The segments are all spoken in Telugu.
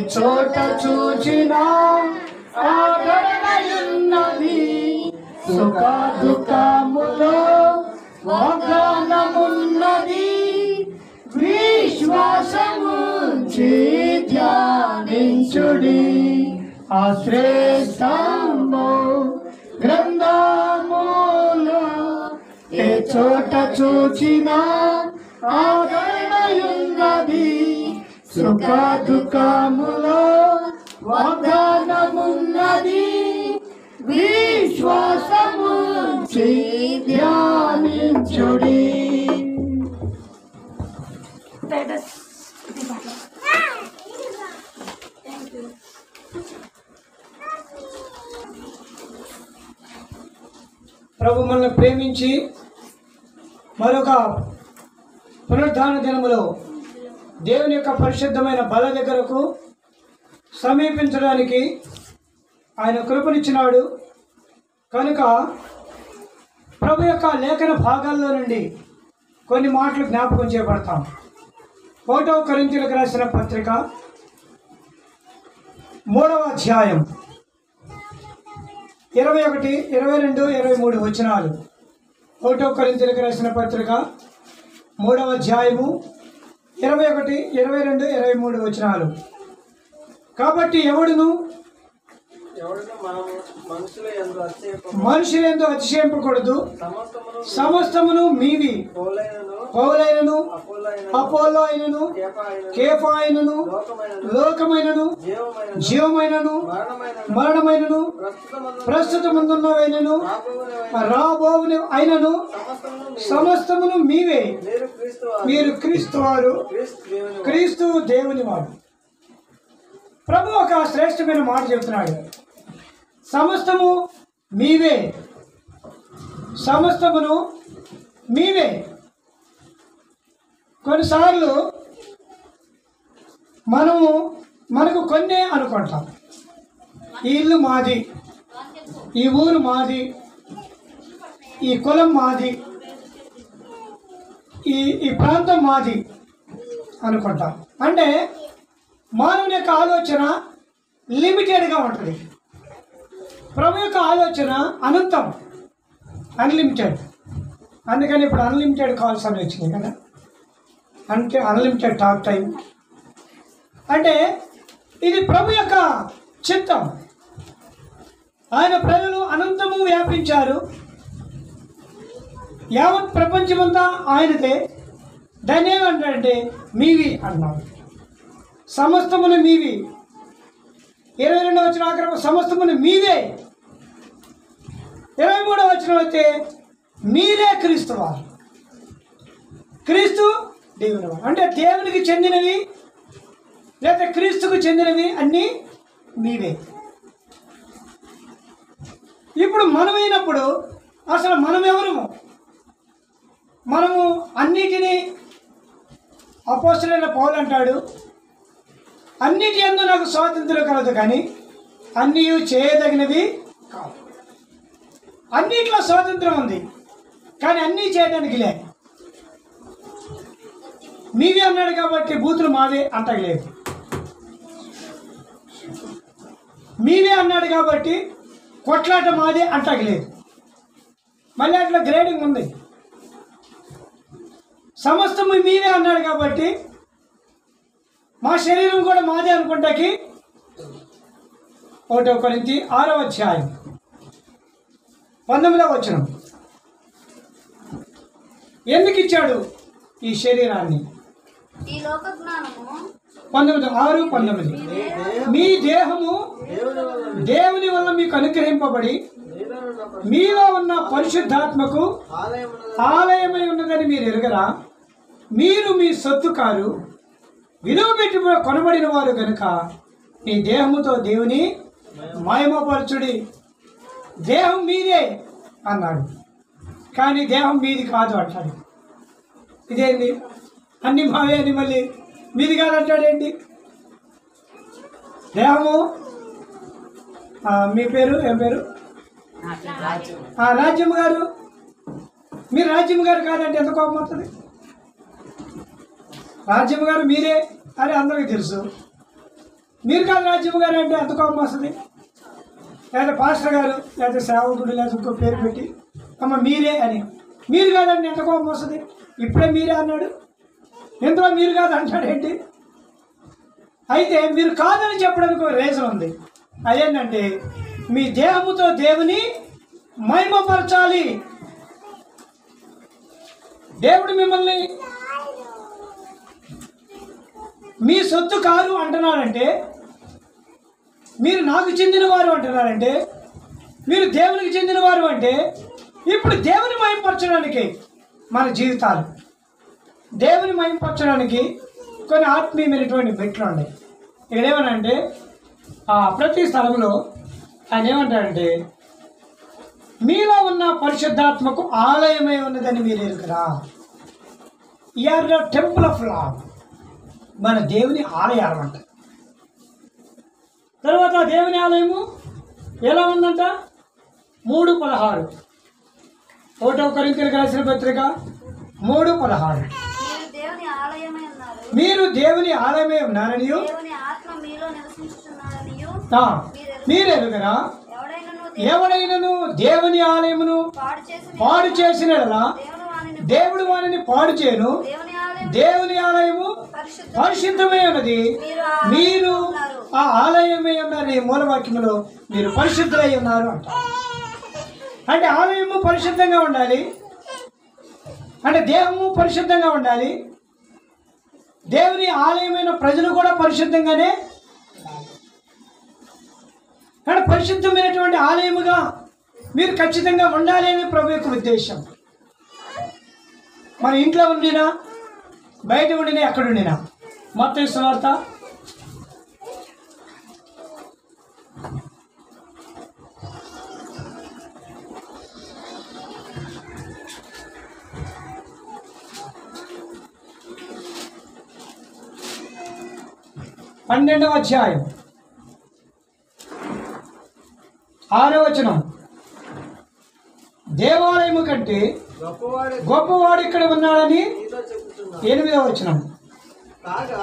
చోట చూచినా ఆదరణయున్నది. సుఖ దుఃఖములో వాగ్దానమున్నది. విశ్వాసముంచి ధ్యానించుడి. ఆ శ్రేష్టము గ్రంథములో ఏ చోట చూచినా ఆదరణయున్నది సుఖ దుఃఖములో వాగ్దానమున్నది. విశ్వాసము ధ్యానించుడి. ప్రభు మనల్ని ప్రేమించి మరొక పునరుద్ధాన దినములో దేవుని యొక్క పరిశుద్ధమైన బల దగ్గరకు సమీపించడానికి ఆయన కృపనిచ్చినాడు. కనుక ప్రభు యొక్క లేఖన భాగాల్లో నుండి కొన్ని మాటలు జ్ఞాపకం చేయబడతాం. ఒకటో కరింతలకు రాసిన పత్రిక మూడవ అధ్యాయం ఇరవై ఒకటి ఇరవై రెండు ఇరవై మూడు వచనాలు. ఒకటో కొరింతలకు రాసిన పత్రిక మూడవ అధ్యాయము ఇరవై ఒకటి ఇరవై రెండు ఇరవై మూడు వచనాలు. కాబట్టి ఎవడును? మనుషుల మనుషులందు అతిశయింపకూడదు. సమస్తమును మీవి. పోలైనను అపోలో అయినను కేఫాయినను లోకమైనను జీవమైనను మరణమైనను మరణమైనను ప్రస్తుతమందు ప్రస్తుతమున్నవైనను రాబోవునవైన రాబోవుని అయినను సమస్తమును మీవే. మీరు క్రీస్తు వారు. క్రీస్తు దేవుని వారు. ప్రభు ఒక శ్రేష్టమైన మాట చెప్తున్నాడు. సమస్తము మీవే. సమస్తమును మీవే. కొన్నిసార్లు మనము మనకు కొన్నే అనుకుంటాం. ఈ ఇల్లు మాది ఈ ఊరు మాది ఈ కులం మాది ఈ ఈ ప్రాంతం మాది అనుకుంటాం. అంటే మానవుని యొక్క ఆలోచన లిమిటెడ్గా ఉంటుంది. ప్రభు యొక్క ఆలోచన అనంతం. అన్లిమిటెడ్ అందుకని ఇప్పుడు అన్లిమిటెడ్ కాల్స్ అని వచ్చినాయి కదా. అంటే అన్లిమిటెడ్ టాక్ టైం అంటే ఇది ప్రభు యొక్క చిత్తం. ఆయన ప్రజలు అనంతము వ్యాపించారు. యావత్ ప్రపంచమంతా ఆయనదే. దాన్ని ఏమంటాడంటే మీవి అన్నాడు. సమస్తములు మీవి. ఇరవై రెండవ వచ్చిన ఆక్రమ సమస్తమును మీవే ఇరవై మూడవ వచ్చిన అయితే మీరే క్రీస్తు వారు. క్రీస్తు దేవుని వారు. అంటే దేవునికి చెందినవి లేదా క్రీస్తుకు చెందినవి అన్నీ మీవే. ఇప్పుడు మనమైనప్పుడు అసలు మనం ఎవరము మనము అన్నిటినీ అపోసలైన పౌలు అంటాడు అన్నిటి ఎందు నాకు స్వాతంత్రం కలదు కానీ అన్నీ చేయదగినవి కాదు. అన్నిట్లో స్వాతంత్రం ఉంది కానీ అన్నీ చేయడానికి లే మీవే అన్నాడు కాబట్టి బూతులు మావే అంటలేదు మీవే అన్నాడు కాబట్టి కొట్లాట మాదే అంటలేదు మళ్ళీ అట్లా గ్రేడింగ్ ఉంది. సమస్తము మీవే అన్నాడు కాబట్టి మా శరీరం కూడా మాదే అనుకుంటాకి? ఒకటో కొరింతి ఆరో అధ్యాయం. పంతొమ్మిదవ వచనం. ఎందుకు ఇచ్చాడు ఈ శరీరాన్ని? పంతొమ్మిది ఆరు పంతొమ్మిది. మీ దేహము దేవుని వల్ల మీకు అనుగ్రహింపబడి మీలో ఉన్న పరిశుద్ధాత్మకు ఆలయమై ఉన్నదని మీరు ఎరగరా? మీరు మీ సొత్తు కారు విలువ పెట్టి కొనబడిన వారు కనుక మీ దేహముతో దేవుని మహిమపరచుడి. దేహం మీదే అన్నాడు. కానీ దేహం మీది కాదు అంటాడు. ఇదేంది? అన్ని మావే అని మళ్ళీ మీది కాదంటాడేంటి దేహము? మీ పేరు? ఏం పేరు? రాజ్యం గారు? మీరు రాజ్యం గారు కాదంటే ఎంత కోపం వస్తుంది? రాజ్యం గారు మీరే అని అందరికీ తెలుసు. మీరు కాదు రాజ్యం గారు అంటే ఎంత కోపం వస్తుంది. లేదా పాస్టర్ గారు లేదా సేవకుడు లేదా ఇంకో పేరు పెట్టి అమ్మ మీరే అని. మీరు కాదండి ఎంత కోపం వస్తుంది? ఇప్పుడే మీరే అన్నాడు. ఇందులో మీరు కాదు అంటాడు ఏంటి? అయితే మీరు కాదని చెప్పడానికి ఒక రీజన్ ఉంది. అదేంటంటే మీ దేహముతో దేవుని మహిమపరచాలి. దేవుడు మిమ్మల్ని మీ సొత్తు కారు అంటున్నారంటే మీరు నాకు చెందిన వారు అంటున్నారంటే మీరు దేవునికి చెందిన వారు అంటే ఇప్పుడు దేవుని మయంపరచడానికి మన జీవితాలు. దేవుని మయంపరచడానికి కొన్ని ఆత్మీయమైనటువంటి మెట్లు ఉన్నాయి. ఇక్కడ ఏమనంటే ఆ ప్రతి స్థలంలో ఆయన ఏమంటాడంటే మీలో ఉన్న పరిశుద్ధాత్మకు ఆలయమై ఉన్నదని మీరు ఎరుకరా are the temple of lord మన దేవుని ఆలయాలు అంట. తర్వాత దేవుని ఆలయము ఎలా ఉందంట? మూడు పదహారు. ఒకటో కొరింతలకు రాసిన పత్రిక మూడు పదహారు. మీరు దేవుని ఆలయమై ఉన్నారు. మీరు దేవుని ఆలయమే ఉన్నారని దేవుని ఆత్మ మీలో నివసించుతున్నారనియు మీరు ఎదుగరా ఎవడైనను ఎవడైనను? దేవుని ఆలయమును పాడు చేసిన దేవుడు వారిని పాడు చేయను. దేవుని ఆలయం దేవుని ఆలయము పరిశుద్ధ పరిశుద్ధమై ఉన్నది. మీరు ఆ ఆలయమై ఉన్నారు ఈ మూలవాక్యములో మీరు పరిశుద్ధులై ఉన్నారు అంట. అంటే ఆలయము పరిశుద్ధంగా ఉండాలి. అంటే దేహము పరిశుద్ధంగా ఉండాలి. దేవుని ఆలయమైన ప్రజలు కూడా పరిశుద్ధంగానే. కానీ పరిశుద్ధమైనటువంటి ఆలయముగా మీరు ఖచ్చితంగా ఉండాలి అని ప్రభు యొక్క ఉద్దేశం. మన ఇంట్లో ఉండినా బయట ఉండినా ఎక్కడ ఉండినా? మొత్తం సువార్త పన్నెండవ అధ్యాయం. ఆరో వచనం. దేవాలయము కంటే గొప్పవాడే ఇక్కడ ఉన్నాడని ఎనిమిదవ వచనం.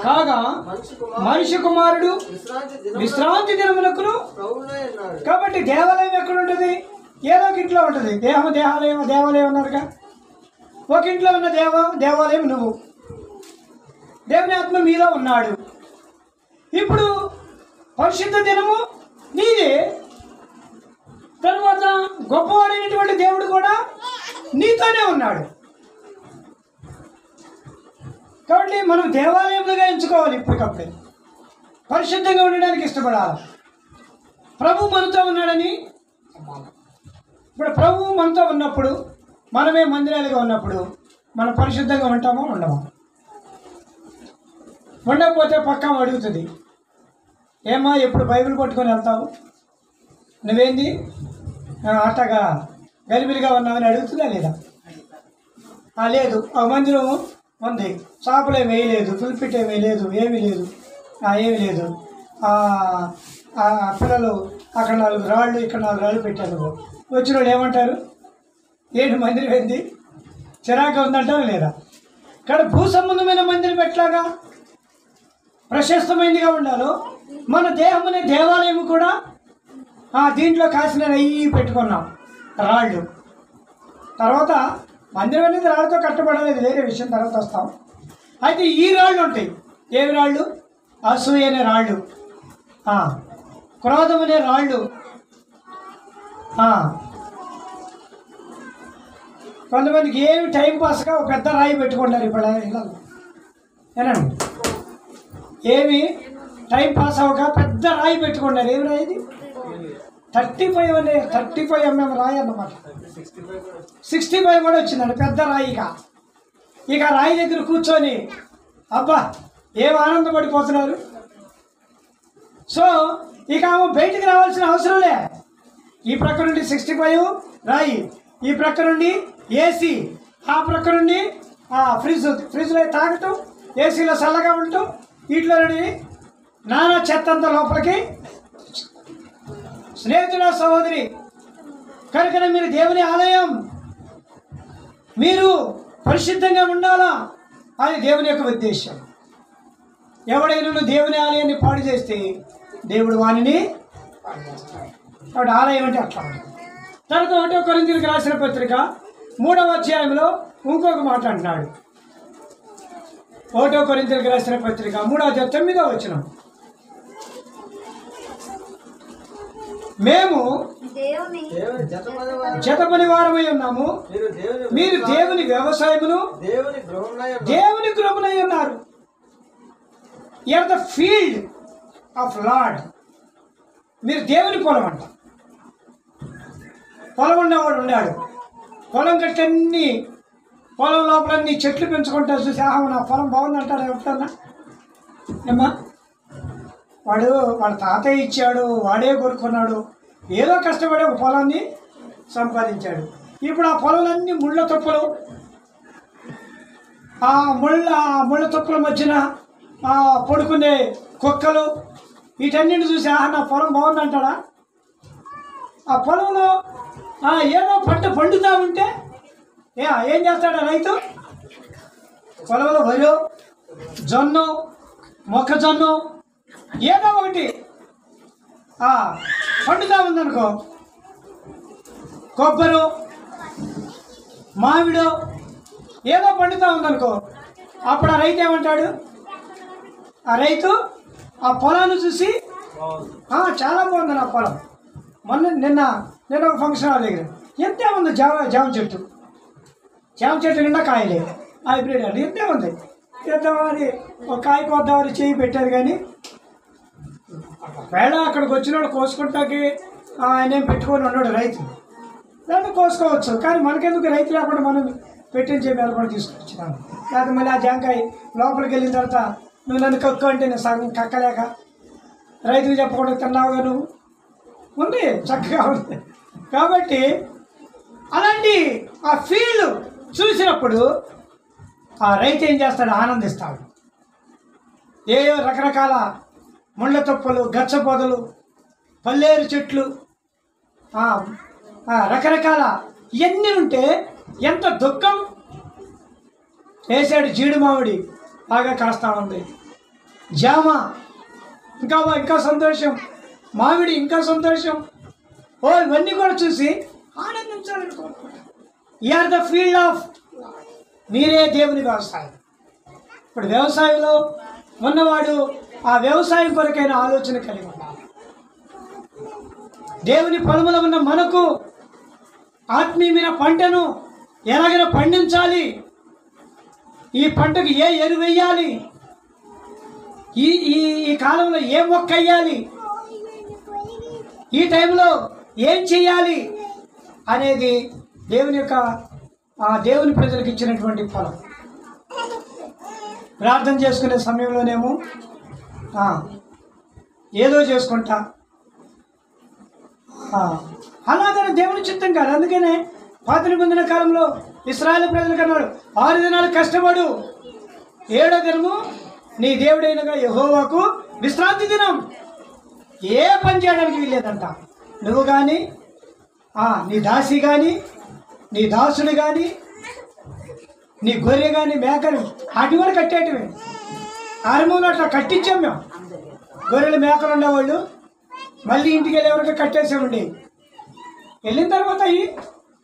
కాగా మనిషి కుమార్ మనిషి కుమారుడు విశ్రాంతి దినం విశ్రాంతి దినములకును ప్రభువునే అన్నాడు కాబట్టి దేవాలయం ఎక్కడ ఉంటుంది ఏదో ఒక ఇంట్లో ఉంటుంది? దేహం దేవాలయం దేవాలయం ఉన్నారుగా ఒక ఇంట్లో ఉన్న దేవ దేవాలయం నువ్వు. దేవుని ఆత్మ మీలో ఉన్నాడు. ఇప్పుడు పరిశుద్ధ దినము నీదే. తర్వాత గొప్పవాడైనటువంటి దేవుడు కూడా నీతోనే ఉన్నాడు. కాబట్టి మనం దేవాలయములుగా ఎంచుకోవాలి ఇప్పటికప్పుడే. పరిశుద్ధంగా ఉండడానికి ఇష్టపడాలి. ప్రభు మనతో ఉన్నాడని ఇప్పుడు ప్రభు మనతో ఉన్నప్పుడు మనమే మందిరాలుగా ఉన్నప్పుడు మనం పరిశుద్ధంగా ఉంటామో ఉండమో? ఉండకపోతే పక్కా అడుగుతుంది. ఏమా ఎప్పుడు బైబిల్ పట్టుకొని వెళ్తావు? నువ్వేంది? ఆటగా అట్టగా గలిబిలిగా ఉన్నామని అడుగుతుందా లేదా? ఆ, లేదు. ఆ మందిరం ఉంది. చేపలు ఏమి వేయలేదు పులిపిట్ ఏమి వేయలేదు ఏమీ లేదు. ఏమీ లేదు. ఆ, పిల్లలు అక్కడ నాలుగు రాళ్ళు ఇక్కడ నాలుగు రాళ్ళు పెట్టారు. వచ్చిన వాళ్ళు ఏమంటారు? ఏంటి మందిరం ఏంది? చిరాకు ఉందంటారా లేదా? ఇక్కడ భూ సంబంధమైన మందిరం ఎట్లాగా? ప్రశస్తమైనదిగా ఉండాలో మన దేహం అనే దేవాలయం కూడా దీంట్లో కాసిన నెయ్యి పెట్టుకున్నాం. రాళ్ళు. తర్వాత మందిరం అనేది రాళ్ళతో కట్టబడలేదు వేరే విషయం తర్వాత వస్తాం. అయితే ఈ రాళ్ళు ఉంటాయి. ఏవి రాళ్ళు? అసూయ అనే రాళ్ళు. క్రోధం అనే రాళ్ళు. కొంతమందికి ఏమి టైం పాస్గా ఒక పెద్ద రాయి పెట్టుకుంటారు ఇప్పుడు. ఇళ్ళల్లో ఏనండి ఏమి? టైం పాస్ అవ్వక పెద్ద రాయి పెట్టుకుంటారు. ఏమి రాయి ఇది? థర్టీ ఫైవ్ అనే థర్టీ ఫైవ్ ఎంఎం రాయి అన్నమాట. సిక్స్టీ ఫైవ్ కూడా వచ్చిందండి పెద్ద రాయి ఇక. ఇక రాయి దగ్గర కూర్చొని అబ్బా ఏం ఆనందపడిపోతున్నారు? సో ఇక ఆమె బయటికి రావాల్సిన అవసరం లే. ఈ ప్రక్క నుండి సిక్స్టీ ఫైవ్ రాయి. ఈ ప్రక్క నుండి ఏసీ. ఆ ప్రక్క నుండి ఫ్రిడ్జ్ ఫ్రిడ్జ్లో తాగటం ఏసీలో చల్లగా ఉండటం వీటిలో నుండి నానా చెత్త అంతా లోపలికి స్నేహితుడ సహోదరి కనుక మీరు దేవుని ఆలయం మీరు పరిశుద్ధంగా ఉండాలా? అది దేవుని యొక్క ఉద్దేశం. ఎవడైనా దేవుని ఆలయాన్ని పాడు చేస్తే దేవుడు వానిని కాబట్టి ఆలయం అంటే అట్లా తర్వాత ఒకటో కొరింతలకు రాసిన పత్రిక మూడవ అధ్యాయంలో ఇంకొక మాట అంటున్నాడు. ఒకటో కొరింతలకు రాసిన పత్రిక మూడవ అధ్యాయం తొమ్మిదో వచ్చినాం మేము దేవుని దేవుని జతపని వారు జతపని వారమై ఉన్నాము. మీరు దేవుని మీరు దేవుని వ్యవసాయమును దేవుని గృహమునై ఉన్నారు. Are the field of lord మీరు దేవుని పొలం అంట పొలం ఉన్నవాడు ఉన్నాడు. పొలం గట్టన్ని పొలం లోపలన్నీ చెట్లు పెంచుకుంటా చూసి ఆహా నా పొలం బాగుందంటారా ఎప్పుడన్నా ఏమ్మా వాడు వాళ్ళ తాతయ్య ఇచ్చాడు వాడే కొనుక్కున్నాడు. ఏదో కష్టపడి ఒక పొలాన్ని సంపాదించాడు. ఇప్పుడు ఆ పొలాలన్నీ ముళ్ళ తుప్పలు. ఆ ముళ్ళ ఆ ముళ్ళ తుప్పల మధ్యన ఆ పడుకునే కుక్కలు వీటన్నిటిని చూసి ఆహా నా పొలం బాగుందంటాడా? ఆ పొలంలో ఏదో పంట పండుతా ఉంటే ఏ ఏం చేస్తాడా రైతు? పొలంలో వరి జొన్న మొక్కజొన్న ఏదో ఒకటి. పండుతా ఉందనుకో. కొబ్బరు మామిడో ఏదో పండుతా ఉందనుకో. అప్పుడు ఆ రైతు ఏమంటాడు? ఆ రైతు ఆ పొలాన్ని చూసి "ఆ, చాలా బాగుంది నా పొలం. మొన్న నిన్న నిన్న ఒక ఫంక్షన్ హాల్ దగ్గర. ఎంతే ఉంది జామ జామ చెట్టు? జామ చెట్టు నిండా కాయలే. హైబ్రిడ్ అండి ఎంతే ఉంది? ఎంతమని ఒక కాయ కొద్దామని చేయి పెట్టారు కానీ ఒకవేళ అక్కడికి వచ్చినాడు కోసుకుంటాకి ఆయన పెట్టుకొని ఉన్నాడు రైతు. దాన్ని కోసుకోవచ్చు కానీ మనకెందుకు రైతు లేకుండా మనం పెట్టించే మేలు కూడా తీసుకొచ్చినాను లేకపోతే మళ్ళీ ఆ జాంకాయ లోపలికి వెళ్ళిన తర్వాత నువ్వు నన్ను కక్కు అంటే నేను సగం కక్కలేక రైతుకు చెప్పకుండా తిన్నావుగా నువ్వు? ఉంది చక్కగా ఉంది. కాబట్టి అలాంటి ఆ ఫీల్డ్ చూసినప్పుడు ఆ రైతు ఏం చేస్తాడు? ఆనందిస్తాడు. ఏ రకరకాల ముళ్ళ తొప్పలు గచ్చ పొదలు పల్లేరు చెట్లు రకరకాల ఇవన్నీ ఉంటే ఎంత దుఃఖం. వేసాడు జీడి మామిడి బాగా కాస్తా ఉంది. జామ ఇంకా ఇంకా సంతోషం. మామిడి ఇంకా సంతోషం. ఓ ఇవన్నీ కూడా చూసి ఆనందించాలని కోరుకుంటాం ఆర్ ద ఫీల్డ్ ఆఫ్ మీరే దేవుని వ్యవసాయం. ఇప్పుడు వ్యవసాయంలో ఉన్నవాడు ఆ వ్యవసాయం కొరకైన ఆలోచన కలిగి ఉండాలి. దేవుని పొలములో ఉన్న మనకు ఆత్మీయమైన పంటను ఎలాగైనా పండించాలి. ఈ పంటకు ఏ ఎరువు వేయాలి ఈ ఈ ఈ కాలంలో ఏ మొక్క వేయాలి ఈ టైంలో ఏం చేయాలి అనేది దేవుని యొక్క ఆ దేవుని ప్రజలకు ఇచ్చినటువంటి ఫలం. ప్రార్థన చేసుకునే సమయంలోనేమో ఏదో చేసుకుంటా. ఆ, దేవుని చిత్తం కాదు. అందుకనే పాత నిబంధన కాలంలో ఇస్రాయల్ ప్రజలకు అన్నాడు ఆరు దినాలు కష్టపడు. ఏడో దినము నీ దేవుడైన యహోవాకు విశ్రాంతి దినం. ఏ పని చేయడానికి వీల్లేదంట. నువ్వు కానీ నీ దాసి కానీ నీ దాసుడు కానీ నీ గొర్రె కానీ మేకలు వాటి కూడా కట్టేటివి. ఆరంభంలో అట్లా కట్టించాం మేము. గొర్రెలు మేకలు ఉండేవాళ్ళు. మళ్ళీ ఇంటికి వెళ్ళే వరకు కట్టేసామండి. వెళ్ళిన తర్వాత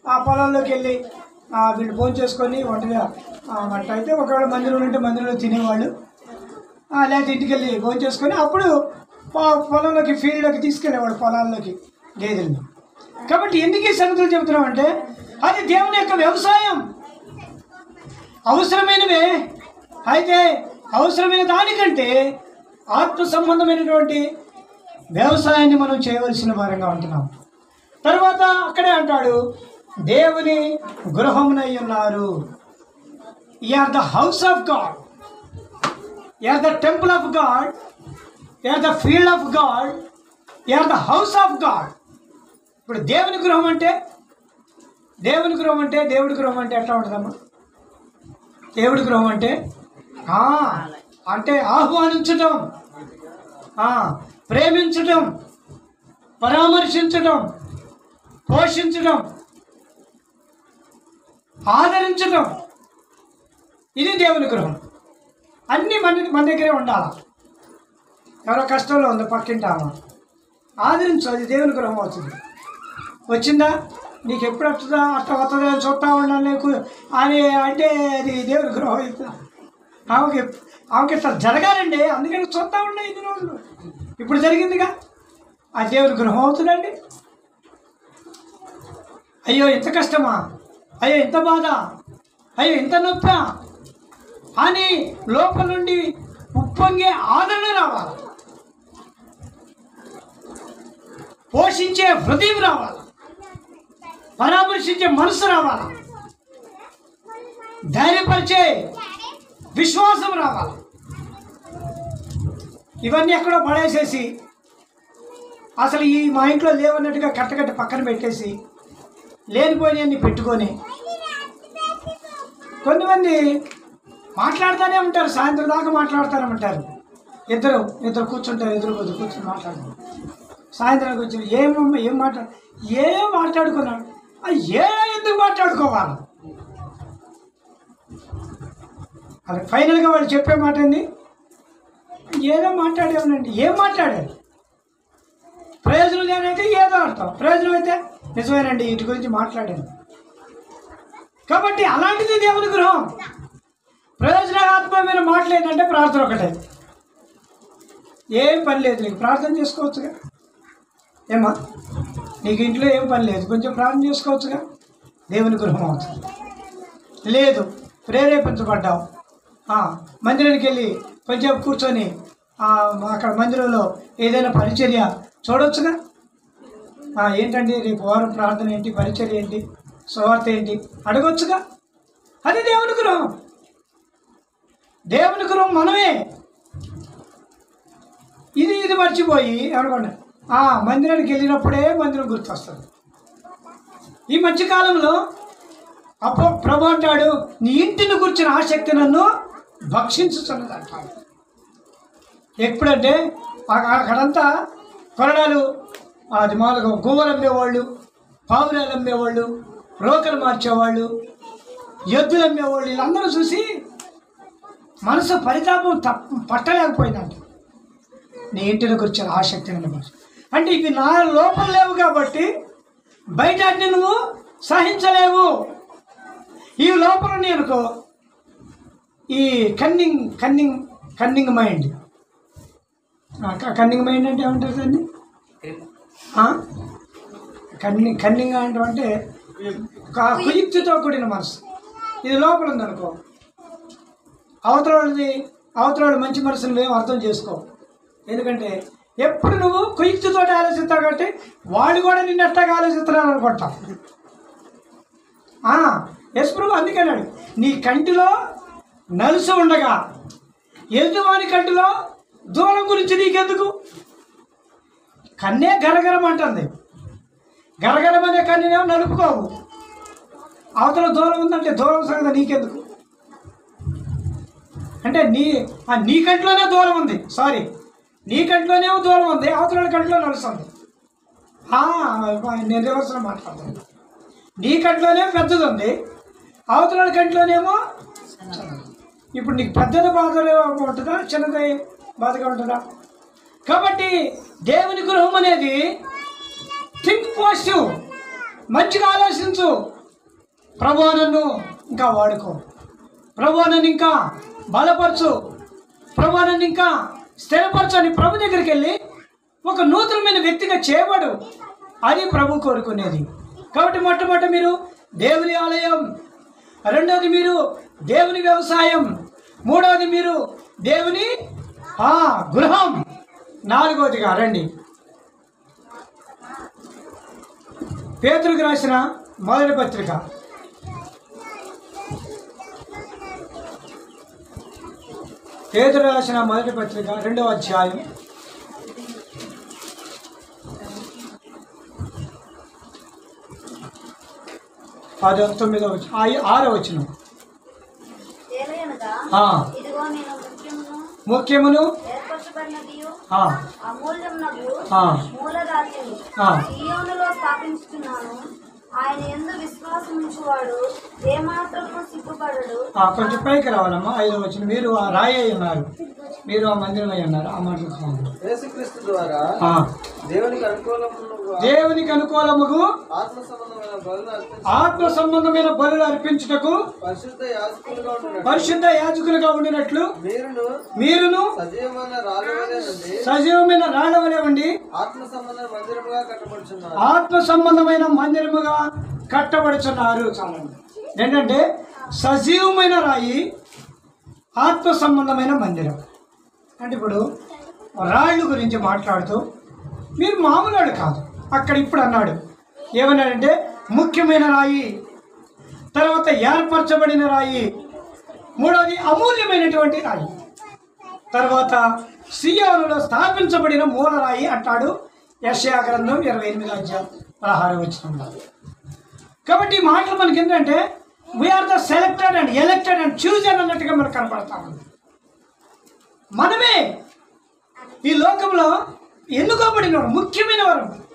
ఆ పొలంలోకి వెళ్ళి వీళ్ళు భోజనం చేసుకొని వంటగా వంట అయితే ఒకవేళ మందిరం ఉంటే మందిరంలో తినేవాళ్ళు. లేకపోతే ఇంటికి వెళ్ళి భోజనం చేసుకొని అప్పుడు పొలంలోకి ఫీల్డ్లోకి తీసుకెళ్ళేవాడు పొలాల్లోకి గేదెలను. కాబట్టి ఎందుకు ఈ సంగతులు చెబుతున్నాం అంటే అది దేవుని యొక్క వ్యవసాయం. అవసరమైనవే. అయితే అవసరమైన దానికంటే ఆత్మ సంబంధమైనటువంటి వ్యవసాయాన్ని మనం చేయవలసిన వారంగా ఉంటున్నాం. తర్వాత అక్కడే అంటాడు దేవుని గృహమునై ఉన్నారు. Are the house of God are the temple of God are the field of God are the house of God ఇప్పుడు దేవుని గృహం అంటే దేవుని గృహం అంటే దేవుడి గృహం అంటే ఎట్లా ఉంటుందమ్మా? దేవుడి గృహం అంటే అంటే ఆహ్వానించటం ప్రేమించటం పరామర్శించటం పోషించటం ఆదరించటం ఇది దేవుని గృహం. అన్నీ మన మన దగ్గరే ఉండాలి? ఎవరో కష్టంలో ఉంది పక్కింటామా? ఆదరించు అది దేవుని గృహం అవుతుంది. వచ్చిందా? నీకు ఎప్పుడు వస్తుందా? అట్లా వస్తుందా అని చూస్తా ఉండాలి నీకు. అని అంటే అది దేవుని గృహం అవుతుందా. ఆమెకి ఆమెకి ఇట్లా జరగాలండి. అందుకని చూస్తా ఉండే ఇన్ని రోజులు. ఇప్పుడు జరిగిందిగా. ఆ దేవుని గృహం అవుతుందండి. అయ్యో ఇంత కష్టమా? అయ్యో ఇంత బాధ? అయ్యో ఇంత నొప్పా? అని లోపల నుండి ఉప్పొంగే ఆదరణ రావాలి. పోషించే హృదయం రావాలి. పరామర్శించే మనసు రావాలి. ధైర్యపరిచే విశ్వాసం రావాలి. ఇవన్నీ ఎక్కడో పడేసేసి అసలు ఈ మా ఇంట్లో లేవన్నట్టుగా కట్టకట్ట పక్కన పెట్టేసి లేనిపోయినవన్నీ పెట్టుకొని కొంతమంది మాట్లాడుతూనే ఉంటారు సాయంత్రం దాకా మాట్లాడుతూనే ఉంటారు. ఇద్దరు ఇద్దరు కూర్చుంటారు ఇద్దరు కొద్దిగా కూర్చొని మాట్లాడుతారు. సాయంత్రానికి వచ్చి ఏం ఏం మాట్లాడు ఏం మాట్లాడుకున్నాడు? ఏ ఎందుకు మాట్లాడుకోవాలి? అది ఫైనల్గా వాళ్ళు చెప్పే మాట ఏంది? ఏదో మాట్లాడేమనండి ఏం మాట్లాడారు? ప్రయోజనం లేనైతే ఏదో అర్థం. ప్రయోజనం అయితే నిజమేనండి వీటి గురించి మాట్లాడాను కాబట్టి అలాంటిది దేవుని గృహం. ప్రయోజనాత్మకమైన మాటలు ఏంటంటే ప్రార్థన ఒకటే. ఏం పని లేదు. నీకు ప్రార్థన చేసుకోవచ్చుగా? ఏమా నీకు ఇంట్లో ఏం పని లేదు. కొంచెం ప్రార్థన చేసుకోవచ్చుగా? దేవుని గృహం అవుతుంది. లేదు ప్రేరేపించబడ్డావు. మందిరానికి వెళ్ళి కొంచెం కూర్చొని అక్కడ మందిరంలో ఏదైనా పరిచర్య చూడవచ్చుగా ఏంటండి రేపు వారం ప్రార్థన ఏంటి పరిచర్య ఏంటి సువార్త ఏంటి అడగొచ్చుగా? అది దేవుని గృహం దేవుని గృహం మనమే. ఇది ఇది మర్చిపోయి అనుకోండి ఆ మందిరానికి వెళ్ళినప్పుడే మందిరం గుర్తొస్తుంది. ఈ మధ్యకాలంలో అప్పో ప్రభు అంటాడు నీ ఇంటిని కూర్చున్న ఆసక్తి నన్ను భక్షించుతున్నది అంటాడు ఎప్పుడంటే అక్కడంతా కొరడాలు అది మామూలుగా గువ్వలు అమ్మేవాళ్ళు పావురాలు అమ్మేవాళ్ళు రోకలు మార్చేవాళ్ళు ఎద్దులు అమ్మేవాళ్ళు వీళ్ళందరూ చూసి మనసు పరితాపం తప్ప పట్టలేకపోయిందంట. నీ ఇంటిని కూర్చొని ఆసక్తి మనసు అంటే ఇవి నా లోపల లేవు కాబట్టి బయట నువ్వు సహించలేవు. ఈ లోపల నేను ఈ cunning cunning cunning mind. Cunning mind అంటే ఏమంటారు దాన్ని? కన్నింగ్ కన్నింగ్ అంటే అంటే కుయుక్తితో కూడిన మనసు. ఇది లోపల ఉందనుకో. అవతల వాళ్ళది అవతల వాళ్ళు మంచి మనసును మేము అర్థం చేసుకో. ఎందుకంటే ఎప్పుడు నువ్వు కుయుక్తితో ఆలోచిస్తావు కాబట్టి వాళ్ళు కూడా నిన్ను ఎట్టాగా ఆలోచిస్తున్నారు అనుకుంటాం. యశ్ ప్రభు అందుకన్నాడు నీ కంటిలో నలుసు ఉండగా ఎదుటివాని కంటిలో దూరం గురించి నీకెందుకు? కన్నే గరగరం అంటుంది. గరగరం అనే కన్నేమో నలుపుకోవు. అవతల దూరం ఉందంటే దూరం సంగతి నీకెందుకు? అంటే నీ నీ కంట్లోనే దూరం ఉంది. సారీ నీ కంట్లోనేమో దూరం ఉంది. అవతల కంట్లో నడుస్తుంది నేను రివర్స్లో మాట్లాడతాను నీ కంట్లోనే పెద్దది ఉంది. అవతల కంట్లోనేమో ఇప్పుడు నీకు పెద్దది బాధలు ఉంటుందా? చిన్నది బాధగా ఉంటుందా? కాబట్టి దేవుని గృహం అనేది థింక్ పాజిటివ్ మంచిగా ఆలోచించు. ప్రభు నన్ను ఇంకా వాడుకో. ప్రభు నన్ను ఇంకా బలపరచు. ప్రభు నన్ను ఇంకా స్థిరపరచు అని ప్రభు దగ్గరికి వెళ్ళి ఒక నూతనమైన వ్యక్తిగా చేయబడు. అది ప్రభు కోరుకునేది. కాబట్టి మొట్టమొదటి మీరు దేవుని ఆలయం. రెండవది మీరు దేవుని వ్యవసాయం. మూడవది మీరు దేవుని ఆ, గృహం. నాలుగవదిగా రండి. పేతులకు రాసిన మొదటి పత్రిక. పేదరు రాసిన మొదటి పత్రిక రెండవ అధ్యాయం. పదో తొమ్మిదో ఆరో వచ్చినాం స్థాపించుతున్నాను ఆయన ఎందు విశ్వాసం ఉంచువాడు ఏమాత్రము సిగ్గుపడడు. ఆ, కొంచెం పైకి రావాలమ్మా. ఐదో వచ్చిన మీరు ఆ రాయి ఉన్నారు. మీరు ఆ మందిరం అయి ఉన్నారు. ఆ మాటలు. యేసుక్రీస్తు ద్వారా ఆ, దేవునికి అనుకూలముగా దేవునికి అనుకూలముగు ఆత్మ సంబంధమైన బలులు అర్పించి ఆత్మ సంబంధమైన బలులు అర్పించుటకు పరిశుద్ధ యాజకులుగా ఉంటున్నట్టు పరిశుద్ధ యాజకులుగా ఉండినట్లు మీరును మీరును సజీవమైన రాళ్ళవలే నుండి సజీవమైన రాళ్ళవలే ఉండి ఆత్మ సంబంధ మందిరముగా కట్టబడుచున్నారు. ఆత్మ సంబంధమైన మందిరముగా కట్టబడుచున్నారు. చాలండి. ఏంటంటే సజీవమైన రాయి ఆత్మ సంబంధమైన మందిరం. అంటే ఇప్పుడు రాళ్ళు గురించి మాట్లాడుతూ మీరు మామూలు కాదు అక్కడ ఇప్పుడు అన్నాడు. ఏమన్నాడంటే ముఖ్యమైన రాయి తర్వాత ఏర్పరచబడిన రాయి మూడవది అమూల్యమైనటువంటి రాయి తర్వాత సియోనులో స్థాపించబడిన మూలరాయి అంటాడు యశయా గ్రంథం ఇరవై ఎనిమిది అధ్యాయం పదహారు వచ్చిన కాబట్టి ఈ మాటలు మనకి ఏంటంటే we are the selected and elected and chosen అన్నట్టుగా మనకు కనపడతా ఉంది. మనమే ఈ లోకంలో ఎన్నుకోబడిన వారు ముఖ్యమైన వారు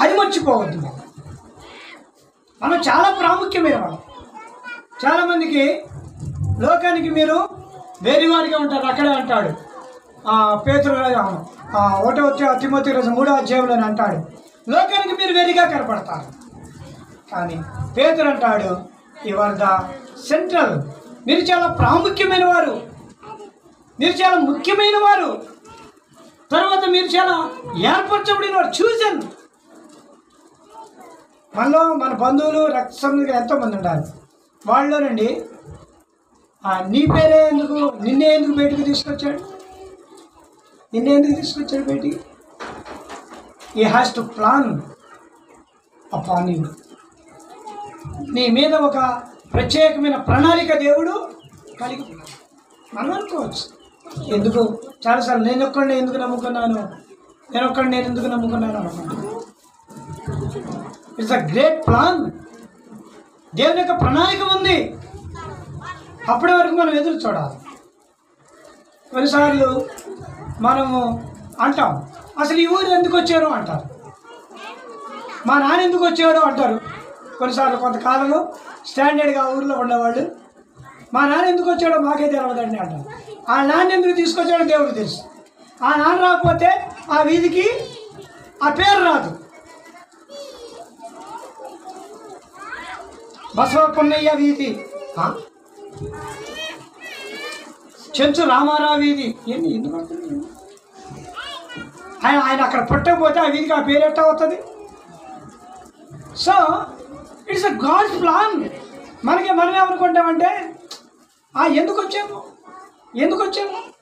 అది మర్చిపోవద్దు. మనం. చాలా ప్రాముఖ్యమైన వాళ్ళం చాలామందికి లోకానికి మీరు వేరేవారిగా ఉంటారు అక్కడే అంటాడు. ఆ, పేతురు ఆ, ఒకటో వచ్చే తిమోతి రోజు మూడో అధ్యాయంలో అంటాడు. లోకానికి మీరు వేరుగా కనపడతారు. కానీ పేతురు అంటాడు యువర్ ద సెంట్రల్. మీరు చాలా ప్రాముఖ్యమైన వారు. మీరు చాలా ముఖ్యమైన వారు. తర్వాత మీరు చాలా ఏర్పరచబడిన వారు చూసాను మనలో మన బంధువులు రక్త సంబంధికులు ఎంతో ఉండాలి. వాళ్ళలోనండి ఆ, నీ పేరే ఎందుకు నిన్నే ఎందుకు బయటకు తీసుకొచ్చాడు? నిన్నే ఎందుకు తీసుకొచ్చాడు బయటికి? He has to plan upon you నీ మీద ఒక ప్రత్యేకమైన ప్రణాళిక దేవుడు కలిగి మనం అనుకోవచ్చు. ఎందుకు? చాలాసార్లు నేను ఒక్కడిని ఎందుకు నమ్ముకున్నాను? నేను ఒక్కడిని నేను ఎందుకు నమ్ముకున్నాను? అనుకుంటాను ఇట్స్ అ గ్రేట్ ప్లాన్ దేవుని యొక్క ప్రణాళిక ఉంది. అప్పటి వరకు మనం ఎదురు చూడాలి. కొన్నిసార్లు మనము అంటాం అసలు ఈ ఊరు ఎందుకు వచ్చారు? అంటారు. మా నాన్న ఎందుకు వచ్చాడు? అంటారు. కొన్నిసార్లు కొంతకాలంలో స్టాండర్డ్గా ఊరిలో ఊర్లో ఉండేవాళ్ళు మా నాన్న ఎందుకు వచ్చాడో మాకే తెలవదండి అంటారు. ఆ నాన్న ఎందుకు తీసుకొచ్చాడో దేవుడు తెలుసు. ఆ నాన్న రాకపోతే ఆ వీధికి ఆ పేరు రాదు. బసవ పున్నయ్య వీధి చెంచు రామారావు వీధి. ఏంటి ఎందుకు ఆయన ఆయన అక్కడ పుట్టకపోతే ఆ వీధికి ఆ పేరు ఎట్టా అవుతుంది so it's a God's plan. మనకి మనం ఏమనుకుంటామంటే ఆ ఎందుకు వచ్చాము? ఎందుకు వచ్చాము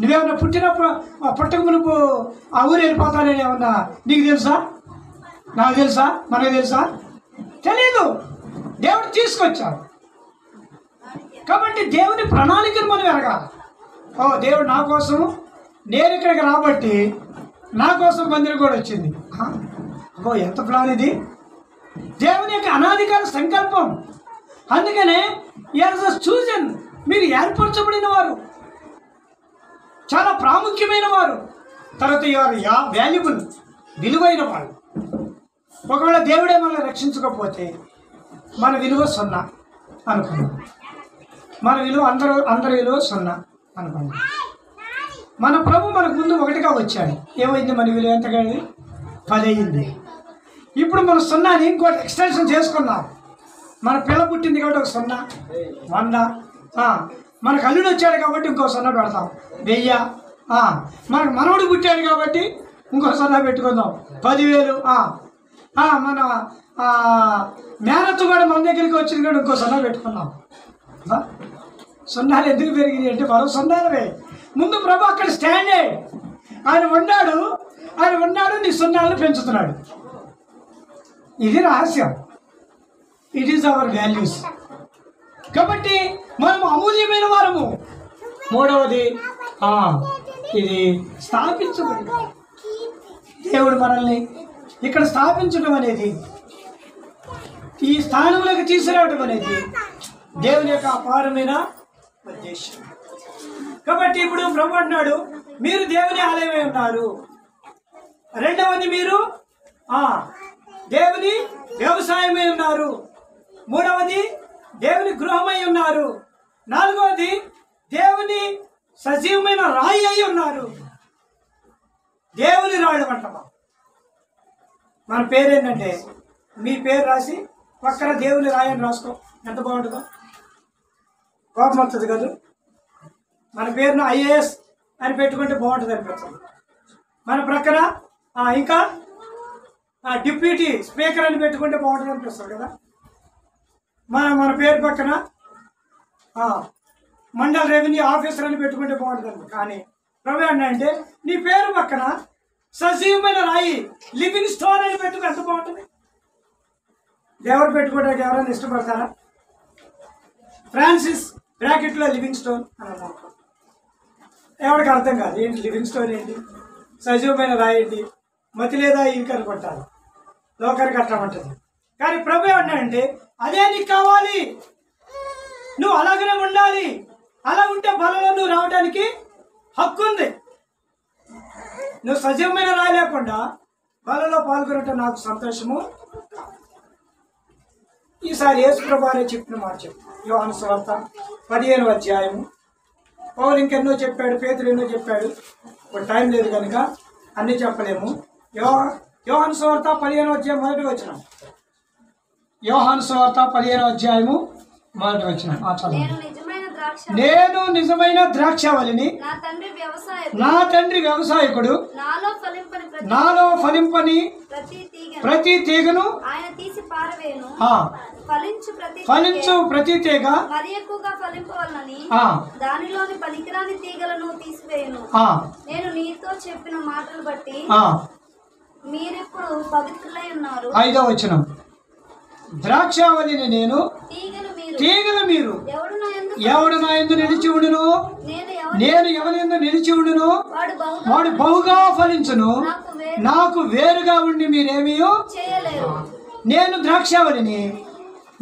నువ్వేమన్నా పుట్టినప్పుడు ఆ పుట్టక మునుపు ఆ ఊరు వెళ్ళిపోతానని ఏమన్నా నీకు తెలుసా? నాకు తెలుసా? మనకు తెలుసా? తెలీదు. దేవుడు తీసుకొచ్చాడు. కాబట్టి దేవుని ప్రణాళికను మనం ఎరగాలి. ఓ దేవుడు నా కోసం నేను ఇక్కడికి రాబట్టి నా కోసం మందిరం కూడా వచ్చింది. ఆ? అబ్బో ఎంత ప్లాన్ ఇది? దేవుని యొక్క అనాధికార సంకల్పం. అందుకనే చూజన్ మీరు ఏర్పరచబడిన వారు. చాలా ప్రాముఖ్యమైన వారు. తర్వాత వారు యా వాల్యుబుల్ విలువైన వాళ్ళు. ఒకవేళ దేవుడే మనల్ని రక్షించకపోతే మన విలువ సున్నా అనుకున్నాం మన విలువ అందరూ అందరి విలువ సున్నా అనుకున్నాం మన ప్రభు మనకు ముందు ఒకటిగా వచ్చాడు. ఏమైంది? మన విలువ ఎంత కానీ పది అయింది ఇప్పుడు మన సున్నాని ఇంకోటి ఎక్స్టెన్షన్ చేసుకున్నాం. మన పిల్ల పుట్టింది కాబట్టి ఒక సున్నా వంద మనకు అల్లుడు వచ్చాడు కాబట్టి ఇంకో సన్న పెడతాం. వెయ్య. మనకు మనవడు పుట్టాడు కాబట్టి ఇంకో సన్న పెట్టుకుందాం. పదివేలు. మన మేనత్తు కూడా మన దగ్గరికి వచ్చింది కూడా ఇంకో సన్న పెట్టుకున్నాం. సున్నాలు ఎందుకు పెరిగినాయి అంటే మరో సున్నాలవే ముందు ప్రభు అక్కడ స్టాండర్డ్ ఆయన ఉన్నాడు. ఆయన ఉన్నాడు నీ సున్నాలను పెంచుతున్నాడు. ఇది రహస్యం. ఇట్ ఈస్ అవర్ వాల్యూస్ కాబట్టి మనం అమూల్యమైన వారము. మూడవది ఇది స్థాపించబడి దేవుడు మనల్ని ఇక్కడ స్థాపించడం అనేది ఈ స్థానంలోకి తీసుకురావడం అనేది దేవుని యొక్క అపారమైన ఉద్దేశం. కాబట్టి ఇప్పుడు బ్రహ్మ అంటున్నాడు మీరు దేవుని ఆలయమై ఉన్నారు. రెండవది మీరు దేవుని వ్యవసాయమై ఉన్నారు. మూడవది దేవుని గృహమై ఉన్నారు. నాలుగవది దేవుని సజీవమైన రాయి అయి ఉన్నారు. దేవుని రాళ్ళు అంటామా మన పేరు ఏంటంటే మీ పేరు రాసి పక్కన దేవుని రాయి అని రాసుకో. ఎంత బాగుంటుందో. కోపం వస్తుంది కదా? మన పేరును ఐఏఎస్ అని పెట్టుకుంటే బాగుంటుంది అనిపిస్తుంది. మన ప్రక్కన ఇంకా ఆ, డిప్యూటీ స్పీకర్ అని పెట్టుకుంటే బాగుంటుంది అనిపిస్తుంది కదా. మన మన పేరు పక్కన మండల్ రెవెన్యూ ఆఫీసర్ అని పెట్టుకుంటే బాగుంటుంది కానీ ప్రభు అంటే నీ పేరు పక్కన సజీవమైన రాయి లివింగ్ స్టోన్ అని పెట్టుకుంటే ఎంత బాగుంటుంది? దేవుడు పెట్టుకోవడానికి ఎవరైనా ఇష్టపడతారా? ఫ్రాన్సిస్ బ్రాకెట్లో లివింగ్ స్టోన్ అని ఎవరికి అర్థం కాదు ఏంటి లివింగ్ స్టోన్ ఏంటి? సజీవమైన రాయి ఏంటి? మతి లేదా ఇవి కనుకుంటారు లోకానికి అట్లా ఉంటుంది. కానీ ప్రభు ఏమన్నాడంటే అదే నీకు కావాలి. నువ్వు అలాగనే ఉండాలి. అలా ఉంటే బలంలో నువ్వు రావడానికి హక్కు ఉంది నువ్వు సజీవమైన రాలేకుండా లేకుండా బలలో పాల్గొనటం నాకు సంతోషము. ఈసారి యేసు ప్రభారే చెప్పిన మాట చెప్పు. యోహాను స్వార్త పదిహేను అధ్యాయము. పౌరు ఇంకెన్నో చెప్పాడు పేతులు ఎన్నో చెప్పాడు. ఇప్పుడు టైం లేదు కనుక అన్నీ చెప్పలేము. యో యోహాను స్వార్త పదిహేను అధ్యాయం మొదటి వచ్చినాం యోహాను స్వార్త పదిహేను అధ్యాయము మొదటి వచ్చిన నేను నిజమైన ద్రాక్ష నేను నిజమైన ద్రాక్షవల్లిని నా తండ్రి వ్యవసాయ నా తండ్రి వ్యవసాయకుడు. నాలో ఫలింపని ప్రతి నాలో ఫలింపని ప్రతి తీగ ప్రతి తీగను. ఫలించు ప్రతి తీగ. మరి ఎక్కువగా ఫలింపవలనని దానిలోని పనికిరాని తీగలను తీసివేయను. నేను నీతో చెప్పిన మాటలు బట్టి. మీరిప్పుడు పవిత్రులై ఉన్నారు. ఐదో వచనం. ద్రాక్షావళిని నేను తీగలు మీరు. ఎవడు నా ఎందు నిలిచి ఉండును? నేను ఎవరు ఎందు నిలిచి ఉండును? వాడు బహుగా ఫలించును. నాకు వేరు. నాకు వేరుగా ఉండి చేయలేరు. నేను ద్రాక్షావళిని.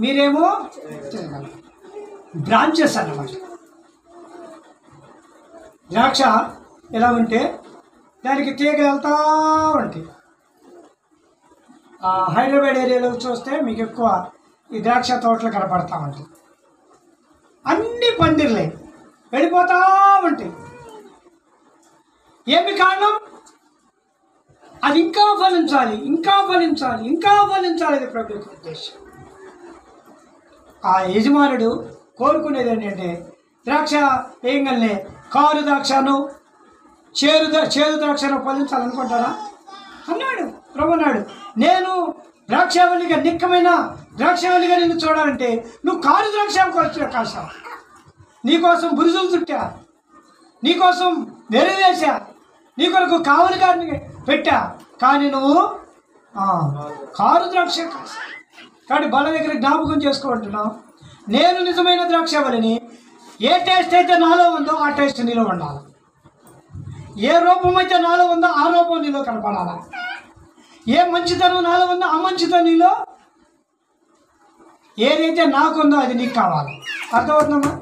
మీరేమో బ్రాంచెస్ అన్నమాట. ద్రాక్ష ఎలా ఉంటే దానికి తీగలు వెళ్తా ఉంటాయి. హైదరాబాద్ ఏరియాలో చూస్తే మీకు ఎక్కువ ఈ ద్రాక్ష తోటలు కనపడతా ఉంటాయి. అన్ని పందిర్లే. వెళ్ళిపోతా ఉంటాయి. ఏమి కారణం? అది ఇంకా ఫలించాలి ఇంకా ఫలించాలి ఇంకా ఫలించాలి అది ప్రభు యొక్క ఉద్దేశం. ఆ యజమానుడు కోరుకునేది ఏంటంటే ద్రాక్ష వేయగలనే కారు ద్రాక్షను చేరు చేదు ద్రాక్షను ఫలించాలనుకుంటారా అన్నాడు. ప్రభు నేను ద్రాక్షావళిగా నిక్కమైన ద్రాక్షావళిగా నిన్ను చూడాలంటే నువ్వు కారు ద్రాక్ష వచ్చిన కాసావు నీకోసం బురుజులు చుట్టా. నీకోసం వెరువేశా. నీ కొరకు కావలి గారిని పెట్టా. కానీ నువ్వు కారు ద్రాక్ష కాసా. కాబట్టి బల దగ్గర జ్ఞాపకం చేసుకుంటున్నావు నేను నిజమైన ద్రాక్షావళిని ఏ టేస్ట్ అయితే నాలో ఉందో ఆ టేస్ట్ నీలో ఉండాలి. ఏ రూపం అయితే నాలో ఉందో ఆ రూపం నీలో కనపడాలా. ఏ మంచితనం నాలో ఉందో ఆ మంచితనం నీలో ఏదైతే నాకుందో అది నీకు కావాలి. అర్థమవుతుందమ్మా?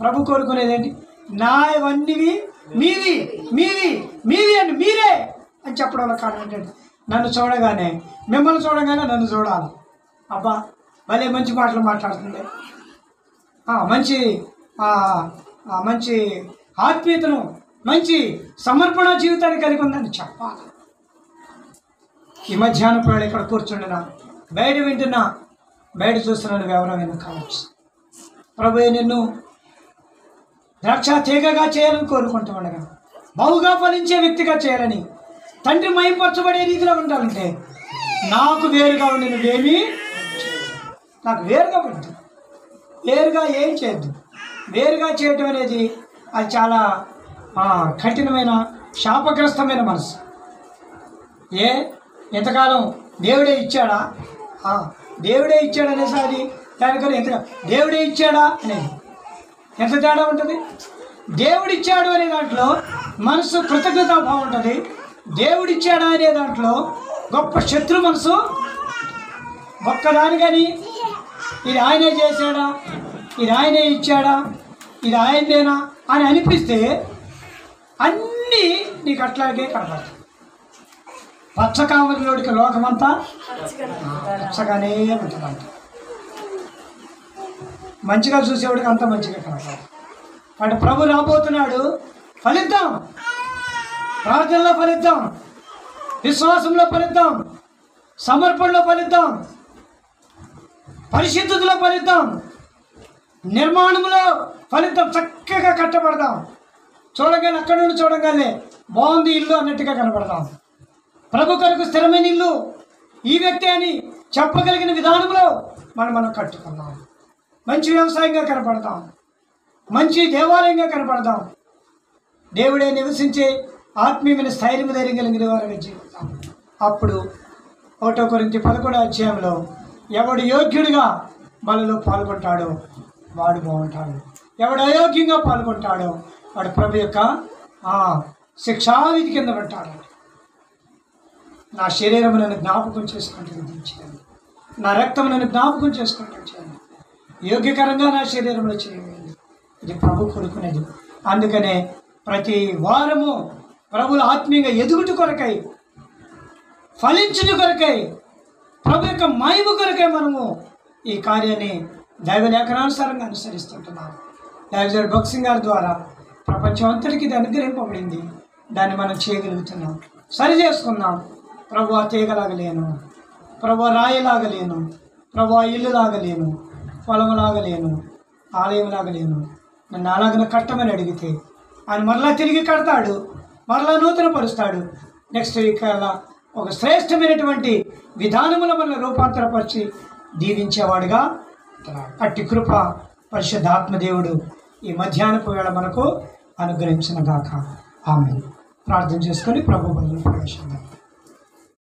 ప్రభు కోరుకునేదేంటి? నావన్నీవి నా మీవి మీవి మీవి అండి మీరే అని చెప్పడం వల్ల కారణం ఏంటంటే నన్ను చూడగానే మిమ్మల్ని చూడగానే నన్ను చూడాలి. అబ్బా భలే మంచి మాటలు మాట్లాడుతుంది మంచి మంచి ఆత్మీయతను మంచి సమర్పణ జీవితాన్ని కలిగి ఉందని చెప్పాలి. ఈ మధ్యాహ్న పిల్లలు ఇక్కడ కూర్చుండినా బయట వింటున్నా బయట చూస్తున్నాను ఎవరైనా కావచ్చు? ప్రభు నిన్ను ద్రాక్ష తీగగా చేయాలని కోరుకుంటూ ఉండగా బహుగా ఫలించే వ్యక్తిగా చేయాలని తండ్రి మైపరచబడే రీతిలో ఉండాలంటే నాకు వేరుగా ఉండి నువ్వేమీ నాకు వేరుగా ఉండదు వేరుగా ఏం చేయొద్దు. వేరుగా చేయటం అనేది అది చాలా కఠినమైన శాపగ్రస్తమైన మనసు. ఏ? ఎంతకాలం దేవుడే ఇచ్చాడా? దేవుడే ఇచ్చాడనేసి అది? దానికన్నా ఎంత దేవుడే ఇచ్చాడా అనేది ఎంత తేడా ఉంటుంది? దేవుడిచ్చాడు అనే దాంట్లో మనసు కృతజ్ఞత బాగుంటుంది దేవుడిచ్చాడా అనే దాంట్లో గొప్ప శత్రు మనసు ఒక్కదాని కానీ ఇది ఆయనే చేశాడా? ఇది ఆయనే ఇచ్చాడా? ఇది ఆయనదేనా అని అనిపిస్తే అన్నీ నీకు అట్లాగే కనపడతాయి. పచ్చకామరిలోడికి లోకమంతా? పచ్చగానే ఉంటుందంట. మంచిగా చూసేవాడికి అంత మంచిగా కనపడాలి అంటే ప్రభు రాబోతున్నాడు ఫలిద్దాం. ప్రార్థనలో ఫలిద్దాం. విశ్వాసంలో ఫలిద్దాం. సమర్పణలో ఫలిద్దాం. పరిశుద్ధతలో ఫలిద్దాం. నిర్మాణంలో ఫలితం చక్కగా కట్టబడదాం. చూడగానే అక్కడ నుండి చూడగానే బాగుంది ఇల్లు అన్నట్టుగా కనపడదాం. ప్రభు కొరకు స్థిరమైన ఇల్లు ఈ వ్యక్తి అని చెప్పగలిగిన విధానంలో మనం మనం కట్టుకున్నాం. మంచి వ్యవసాయంగా కనపడతాం. మంచి దేవాలయంగా కనపడతాం. దేవుడే నివసించే ఆత్మీయమైన స్థైర్యం ధైర్యం కలిగిన వారిగా జీవితాం అప్పుడు ఒకటో కొరింత పదకొండో అధ్యాయంలో ఎవడు యోగ్యుడిగా మనలో పాల్గొంటాడో వాడు బాగుంటాడు. ఎవడు అయోగ్యంగా పాల్గొంటాడో వాడు ప్రభు యొక్క శిక్షావిధి కింద పెట్టాడు నా శరీరం నన్ను జ్ఞాపకం చేసుకుంటూ విధించాను నా రక్తం నన్ను జ్ఞాపకం చేసుకుంటూ చేయండి యోగ్యకరంగా నా శరీరంలో చేయండి ఇది ప్రభు కొడుకునేది అందుకనే ప్రతి వారము ప్రభుల ఆత్మీయంగా ఎదుగుట కొరకై ఫలించుట కొరకై ప్రభు యొక్క మహిమ కొరకై మనము ఈ కార్యాన్ని దైవ లేఖనానుసారంగా అనుసరిస్తుంటున్నాము. డైజర్ బక్సింగ్ గారి ద్వారా ప్రపంచం అంతటికి ఇది అనుగ్రహింపబడింది. దాన్ని మనం చేయగలుగుతున్నాం. సరి చేసుకుందాం. ప్రభు తీగలాగలేను ప్రభు రాయిలాగలేను. ప్రభు ఇల్లు లాగలేను పొలం లాగలేను ఆలయం లాగలేను నన్ను అలాగన కట్టమని అడిగితే ఆయన మరలా తిరిగి కడతాడు. మరలా నూతన పరుస్తాడు నెక్స్ట్ వీక్ అలా ఒక శ్రేష్టమైనటువంటి విధానముల వల్ల రూపాంతరపరిచి దీవించేవాడుగా అట్టి కృప పరిశుద్ధాత్మదేవుడు ఈ మధ్యాహ్నపు వేళ మనకు అనుగ్రహించిన గాక. ఆమె ప్రార్థన చేసుకొని ప్రభు బదులు ప్రవేశిద్దాం.